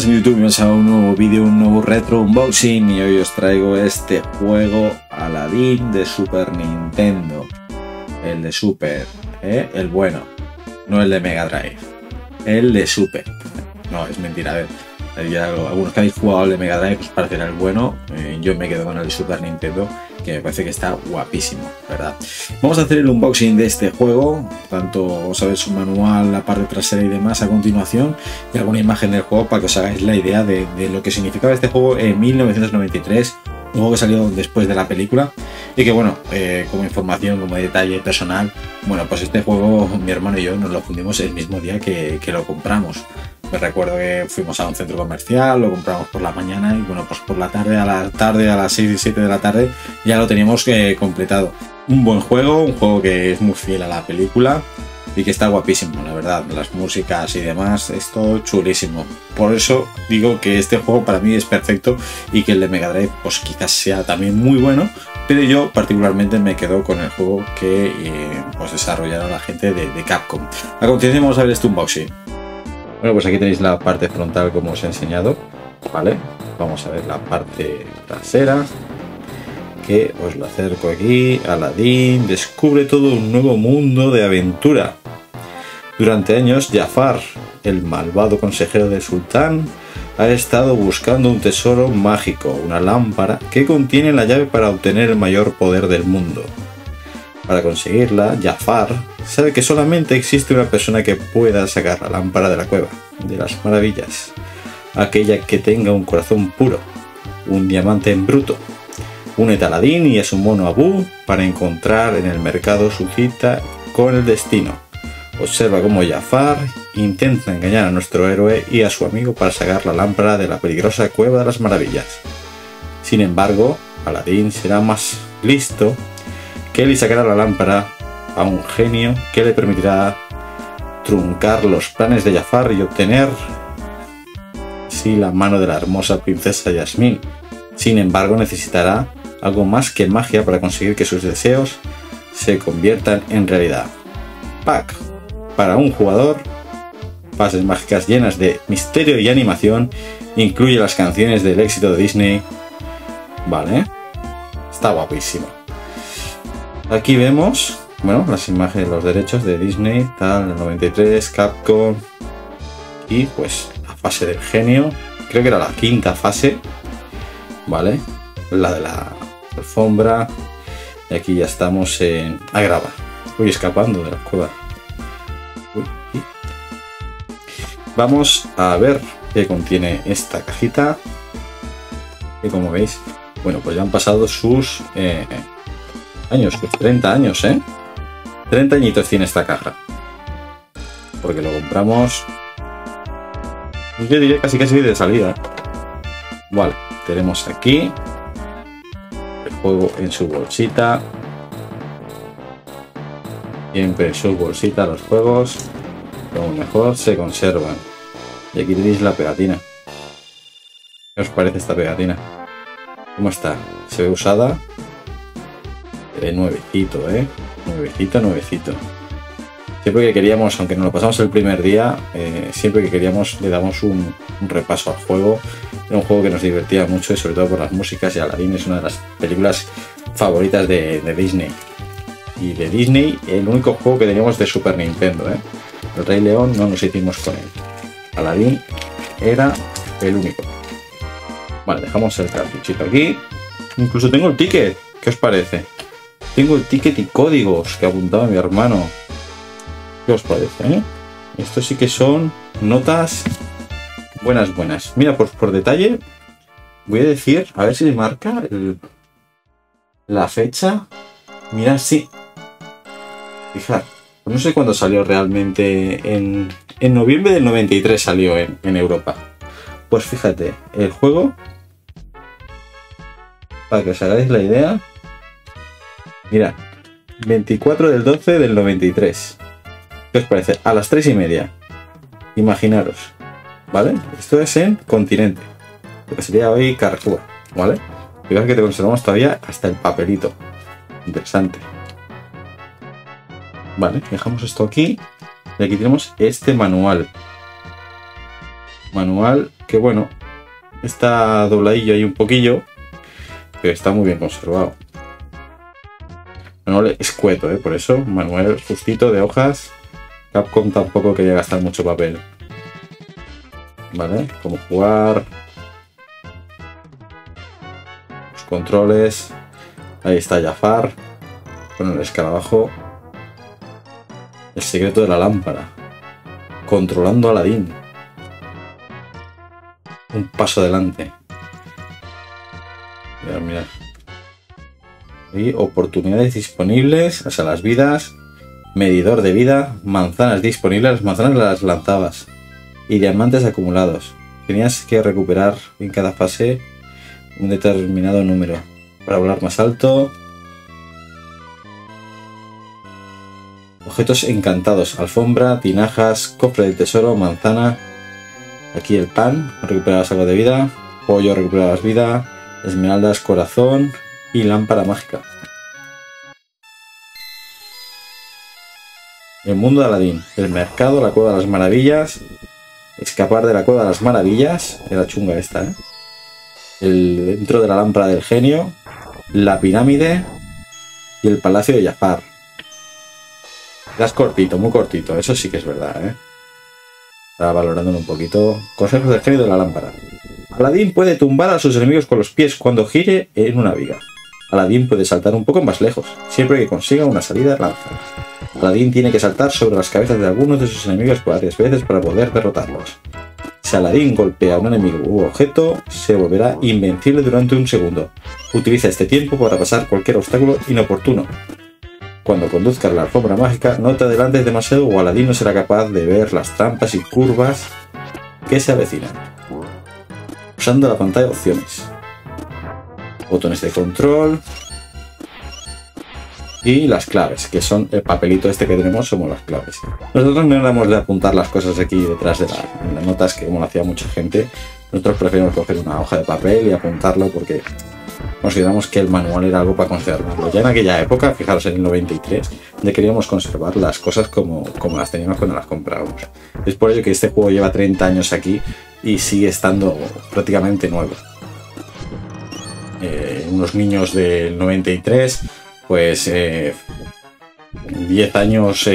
Buenas en YouTube, bienvenidos a un nuevo vídeo, un nuevo retro unboxing y hoy os traigo este juego Aladdin de Super Nintendo. El de Super, ¿eh? el bueno, no el de Mega Drive, el de Super. No, es mentira, a ver, algunos que habéis jugado el de Mega Drive os parecerá el bueno, eh, yo me quedo con el de Super Nintendo que me parece que está guapísimo, ¿verdad? Vamos a hacer el unboxing de este juego, tanto os su manual, la parte trasera y demás a continuación, y alguna imagen del juego para que os hagáis la idea de, lo que significaba este juego en 1993, un juego que salió después de la película, y que bueno, eh, como información, como detalle personal, bueno, pues este juego mi hermano y yo nos lo fundimos el mismo día que lo compramos. Me recuerdo que fuimos a un centro comercial, lo compramos por la mañana y bueno, pues por la tarde, a la tarde, a las 6 y 7 de la tarde, ya lo teníamos eh, completado. Un buen juego, un juego que es muy fiel a la película y que está guapísimo, la verdad. Las músicas y demás, esto chulísimo. Por eso digo que este juego para mí es perfecto y que el de Mega Drive pues quizás sea también muy bueno, pero yo particularmente me quedo con el juego que eh, pues desarrollaron la gente de Capcom. A continuación vamos a ver este unboxing. Bueno, pues aquí tenéis la parte frontal como os he enseñado, ¿vale? Vamos a ver la parte trasera, que os lo acerco aquí. Aladdin descubre todo un nuevo mundo de aventura. Durante años, Jafar, el malvado consejero del sultán, ha estado buscando un tesoro mágico, una lámpara que contiene la llave para obtener el mayor poder del mundo. Para conseguirla, Jafar sabe que solamente existe una persona que pueda sacar la lámpara de la cueva, de las maravillas. Aquella que tenga un corazón puro, un diamante en bruto. Un etaladín y a su mono Abu para encontrar en el mercado su cita con el destino. Observa cómo Jafar intenta engañar a nuestro héroe y a su amigo para sacar la lámpara de la peligrosa cueva de las maravillas. Sin embargo, Aladín será más listo Kelly sacará la lámpara a un genio que le permitirá truncar los planes de Jafar y obtener sí la mano de la hermosa princesa Yasmin. Sin embargo, necesitará algo más que magia para conseguir que sus deseos se conviertan en realidad. Pack. Para un jugador, fases mágicas llenas de misterio y animación, incluye las canciones del éxito de Disney. Vale. Está guapísimo. Aquí vemos, bueno, las imágenes, los derechos de Disney, tal, el 93, Capcom y pues la fase del genio, creo que era la quinta fase, ¿vale? La de la alfombra y aquí ya estamos en a grabar. Voy escapando de la cueva. Vamos a ver qué contiene esta cajita. Y como veis, bueno, pues ya han pasado sus eh, años, 30 años, ¿eh? 30 añitos tiene esta caja. Porque lo compramos. Yo diría casi casi de salida. Vale, tenemos aquí el juego en su bolsita. Siempre en su bolsita los juegos. Lo mejor se conservan. Y aquí tenéis la pegatina. ¿Qué os parece esta pegatina? ¿Cómo está? ¿Se ve usada? Nuevecito, ¿eh? Nuevecito, nuevecito. Siempre que queríamos, aunque no lo pasamos el primer día, eh, siempre que queríamos le damos un, repaso al juego. Era un juego que nos divertía mucho y sobre todo por las músicas y Aladdin es una de las películas favoritas de, Disney. Y de Disney, el único juego que teníamos de Super Nintendo, ¿eh? El Rey León no nos hicimos con él. Aladdin era el único. Vale, dejamos el cartuchito aquí. Incluso tengo el ticket. ¿Qué os parece? Tengo el ticket y códigos que apuntaba mi hermano. ¿Qué os parece? Eh? Estos sí que son notas buenas, buenas. Mira, por, por detalle, voy a decir, a ver si me marca la fecha. Mira, sí. Fijad, no sé cuándo salió realmente. En, en noviembre del 93 salió en, en Europa. Pues fíjate, el juego, para que os hagáis la idea, Mira, 24 del 12 del 93. ¿Qué os parece? A las 3 y media. Imaginaros. ¿Vale? Esto es en continente. Lo que sería hoy Carrefour. ¿Vale? Fijaos que te conservamos todavía hasta el papelito. Interesante. Vale, dejamos esto aquí. Y aquí tenemos este manual. Manual que bueno, está dobladillo ahí un poquillo, pero está muy bien conservado. Manual escueto, ¿eh? por eso, manual justito de hojas. Capcom tampoco quería gastar mucho papel. ¿Vale? Cómo jugar. Los controles. Ahí está Jafar. Con el escarabajo. El secreto de la lámpara. Controlando a Aladdin. Un paso adelante. Mirad, mirad. Y oportunidades disponibles, o sea, las vidas, medidor de vida, manzanas disponibles, las manzanas las lanzabas y diamantes acumulados. Tenías que recuperar en cada fase un determinado número para volar más alto. Objetos encantados, alfombra, tinajas, cofre del tesoro, manzana. Aquí el pan, recuperabas algo de vida. Pollo, recuperabas vida. Esmeraldas, corazón y lámpara mágica. El mundo de Aladín, el mercado, la cueva de las maravillas, escapar de la cueva de las maravillas, era chunga esta, ¿eh? El dentro de la lámpara del genio, la pirámide y el palacio de Jafar. Es cortito, muy cortito, eso sí que es verdad, ¿eh? Estaba valorándolo un poquito. Consejos del genio de la lámpara. Aladín puede tumbar a sus enemigos con los pies cuando gire en una viga. Aladín puede saltar un poco más lejos, siempre que consiga una salida lanza. Aladín tiene que saltar sobre las cabezas de algunos de sus enemigos varias veces para poder derrotarlos. Si Aladín golpea a un enemigo u objeto, se volverá invencible durante un segundo. Utiliza este tiempo para pasar cualquier obstáculo inoportuno. Cuando conduzcas la alfombra mágica, no te adelantes demasiado o Aladín no será capaz de ver las trampas y curvas que se avecinan. Usando la pantalla opciones. Botones de control, y las claves, que son el papelito este que tenemos, somos las claves. Nosotros no éramos de apuntar las cosas aquí detrás de las notas, que como lo hacía mucha gente, nosotros preferimos coger una hoja de papel y apuntarlo porque consideramos que el manual era algo para conservarlo. Ya en aquella época, fijaros en el 93, ya queríamos conservar las cosas como, como las teníamos cuando las comprábamos. Es por ello que este juego lleva 30 años aquí y sigue estando prácticamente nuevo. Eh, unos niños del 93 pues 10 eh, años,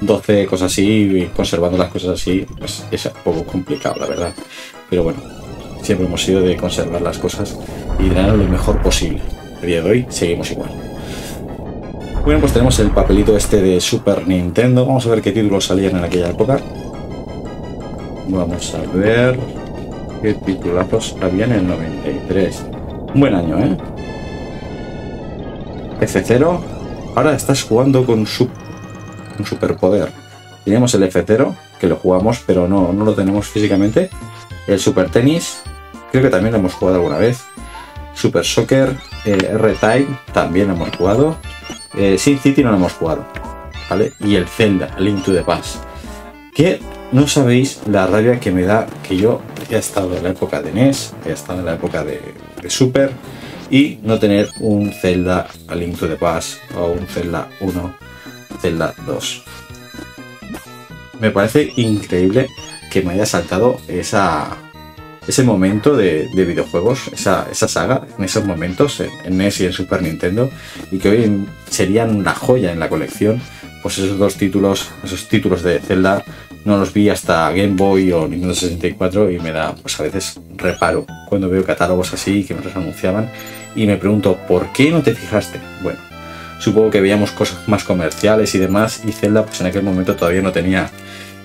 12 eh, cosas así, conservando las cosas así, pues es un poco complicado, la verdad. Pero bueno, siempre hemos sido de conservar las cosas y de lo mejor posible. A día de hoy seguimos igual. Bueno, pues tenemos el papelito este de Super Nintendo. Vamos a ver qué títulos salían en aquella época. Vamos a ver qué titulazos habían en el 93. Un buen año, ¿eh? F0, ahora estás jugando con su, un superpoder. Teníamos el F0, que lo jugamos, pero no, no lo tenemos físicamente. El Super Tenis, creo que también lo hemos jugado alguna vez. Super Soccer, el R-Type, también hemos jugado. Eh, Sin City no lo hemos jugado. ¿Vale? Y el Zelda, Link to the Past. Que no sabéis la rabia que me da que yo he estado en la época de NES, he estado en la época de, de Super y no tener un Zelda a Link to the o un Zelda 1, Zelda 2. Me parece increíble que me haya saltado esa, ese momento de, videojuegos, esa, saga, en esos momentos, en, NES y en Super Nintendo, y que hoy serían una joya en la colección, pues esos dos títulos, esos títulos de Zelda no los vi hasta Game Boy o Nintendo 64 y me da pues a veces reparo cuando veo catálogos así que me los anunciaban y me pregunto ¿por qué no te fijaste? Bueno, supongo que veíamos cosas más comerciales y demás y Zelda pues en aquel momento todavía no tenía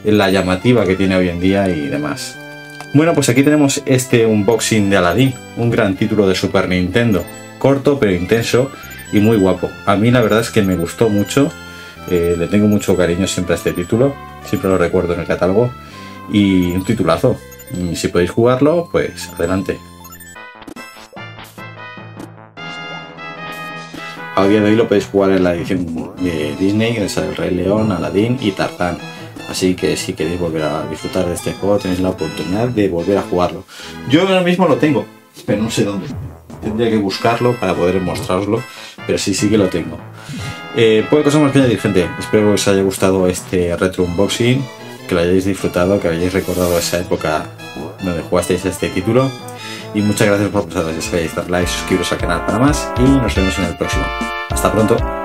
la llamativa que tiene hoy en día y demás. Bueno, pues aquí tenemos este unboxing de Aladdin, un gran título de Super Nintendo, corto pero intenso y muy guapo. A mí la verdad es que me gustó mucho, eh, le tengo mucho cariño siempre a este título siempre lo recuerdo en el catálogo. Y un titulazo. Si podéis jugarlo, pues adelante. A día de hoy lo podéis jugar en la edición de Disney, que el Rey León, Aladdin y Tarzán. Así que si queréis volver a disfrutar de este juego, tenéis la oportunidad de volver a jugarlo. Yo ahora mismo lo tengo, pero no sé dónde. Tendría que buscarlo para poder mostraroslo, pero sí, sí que lo tengo. Eh, poca cosa más que añadir, gente. Espero que os haya gustado este retro unboxing. que lo hayáis disfrutado, que hayáis recordado esa época donde jugasteis este título. Y muchas gracias por pasar, ya sabéis, dar like, suscribiros al canal para más y nos vemos en el próximo. Hasta pronto.